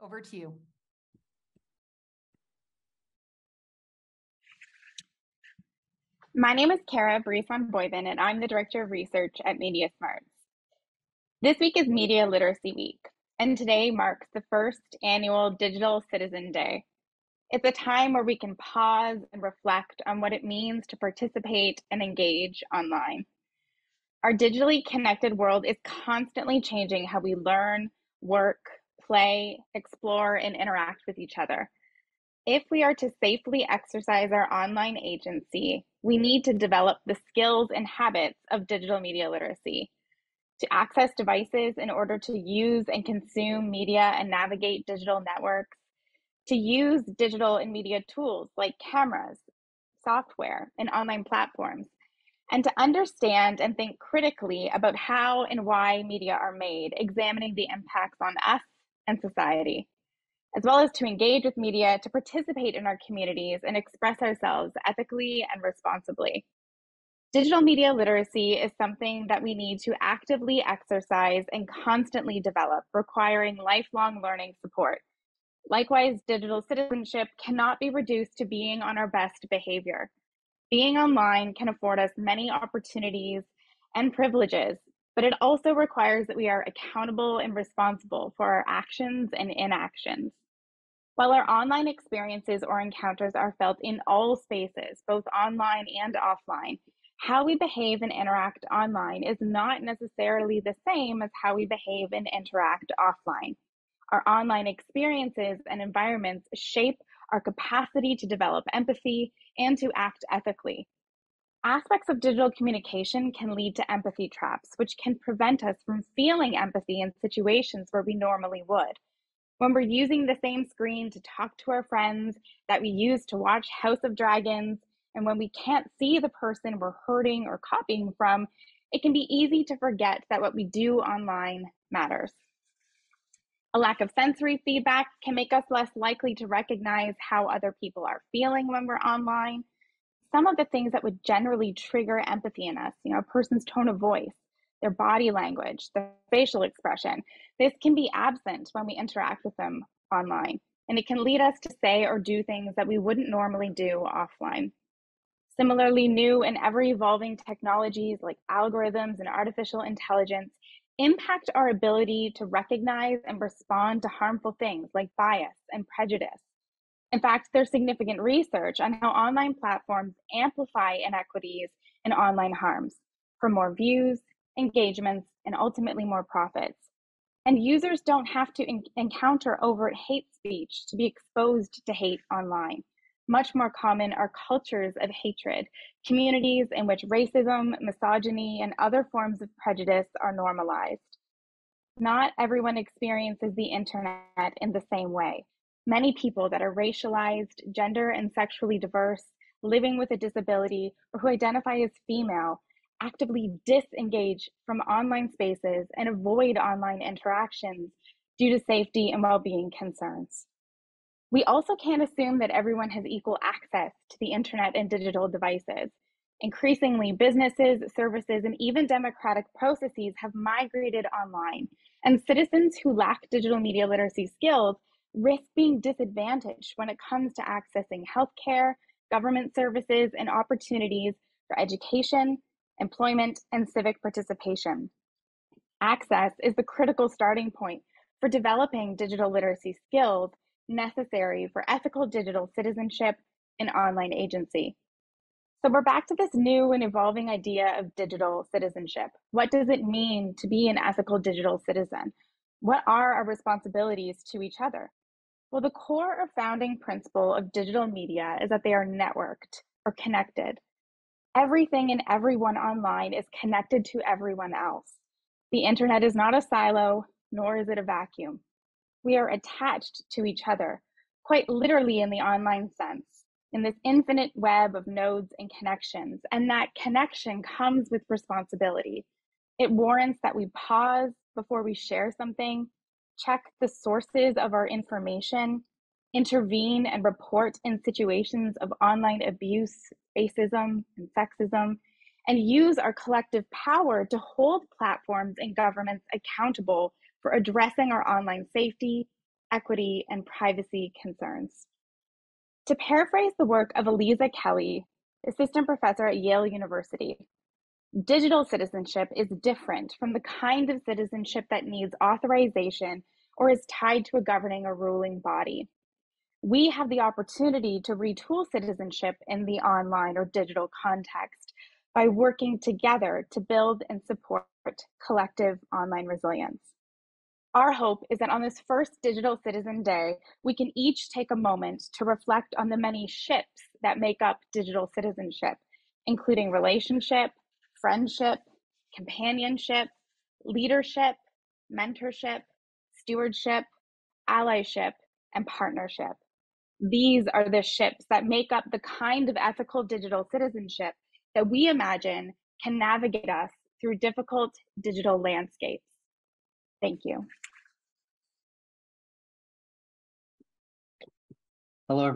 Over to you. My name is Kara Brisson Boivin, and I'm the Director of Research at Media Smarts. This week is Media Literacy Week, and today marks the first annual Digital Citizen Day. It's a time where we can pause and reflect on what it means to participate and engage online. Our digitally connected world is constantly changing how we learn, work, play, explore, and interact with each other. If we are to safely exercise our online agency, we need to develop the skills and habits of digital media literacy. To access devices in order to use and consume media and navigate digital networks, to use digital and media tools like cameras, software, and online platforms, and to understand and think critically about how and why media are made, examining the impacts on us and society, as well as to engage with media to participate in our communities and express ourselves ethically and responsibly. Digital media literacy is something that we need to actively exercise and constantly develop, requiring lifelong learning support. Likewise, digital citizenship cannot be reduced to being on our best behavior. Being online can afford us many opportunities and privileges, but it also requires that we are accountable and responsible for our actions and inactions. While our online experiences or encounters are felt in all spaces, both online and offline, how we behave and interact online is not necessarily the same as how we behave and interact offline. Our online experiences and environments shape our capacity to develop empathy and to act ethically. Aspects of digital communication can lead to empathy traps, which can prevent us from feeling empathy in situations where we normally would. When we're using the same screen to talk to our friends that we use to watch House of Dragons, and when we can't see the person we're hurting or copying from, it can be easy to forget that what we do online matters. A lack of sensory feedback can make us less likely to recognize how other people are feeling when we're online. Some of the things that would generally trigger empathy in us, you know, a person's tone of voice, their body language, their facial expression, this can be absent when we interact with them online. And it can lead us to say or do things that we wouldn't normally do offline. Similarly, new and ever evolving technologies like algorithms and artificial intelligence impact our ability to recognize and respond to harmful things like bias and prejudice. In fact, there's significant research on how online platforms amplify inequities and online harms for more views, engagements, and ultimately more profits. And users don't have to en- encounter overt hate speech to be exposed to hate online. Much more common are cultures of hatred, communities in which racism, misogyny, and other forms of prejudice are normalized. Not everyone experiences the internet in the same way. Many people that are racialized, gender and sexually diverse, living with a disability, or who identify as female actively disengage from online spaces and avoid online interactions due to safety and well being concerns. We also can't assume that everyone has equal access to the internet and digital devices. Increasingly, businesses, services, and even democratic processes have migrated online, and citizens who lack digital media literacy skills risk being disadvantaged when it comes to accessing healthcare, government services, and opportunities for education, employment, and civic participation. Access is the critical starting point for developing digital literacy skills necessary for ethical digital citizenship and online agency. So we're back to this new and evolving idea of digital citizenship. What does it mean to be an ethical digital citizen? What are our responsibilities to each other? Well, the core or founding principle of digital media is that they are networked or connected. Everything and everyone online is connected to everyone else. The internet is not a silo, nor is it a vacuum. We are attached to each other, quite literally in the online sense, in this infinite web of nodes and connections. And that connection comes with responsibility. It warrants that we pause before we share something, check the sources of our information, intervene and report in situations of online abuse, racism, and sexism, and use our collective power to hold platforms and governments accountable for addressing our online safety, equity, and privacy concerns. To paraphrase the work of Aliza Kelly, assistant professor at Yale University, digital citizenship is different from the kind of citizenship that needs authorization or is tied to a governing or ruling body. We have the opportunity to retool citizenship in the online or digital context by working together to build and support collective online resilience. Our hope is that on this first Digital Citizen Day, we can each take a moment to reflect on the many ships that make up digital citizenship, including relationship, friendship, companionship, leadership, mentorship, stewardship, allyship, and partnership. These are the ships that make up the kind of ethical digital citizenship that we imagine can navigate us through difficult digital landscapes. Thank you. Hello,